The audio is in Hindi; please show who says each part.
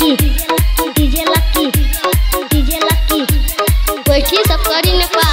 Speaker 1: Lucky DJ lucky DJ lucky बैठी सब करी नेपाल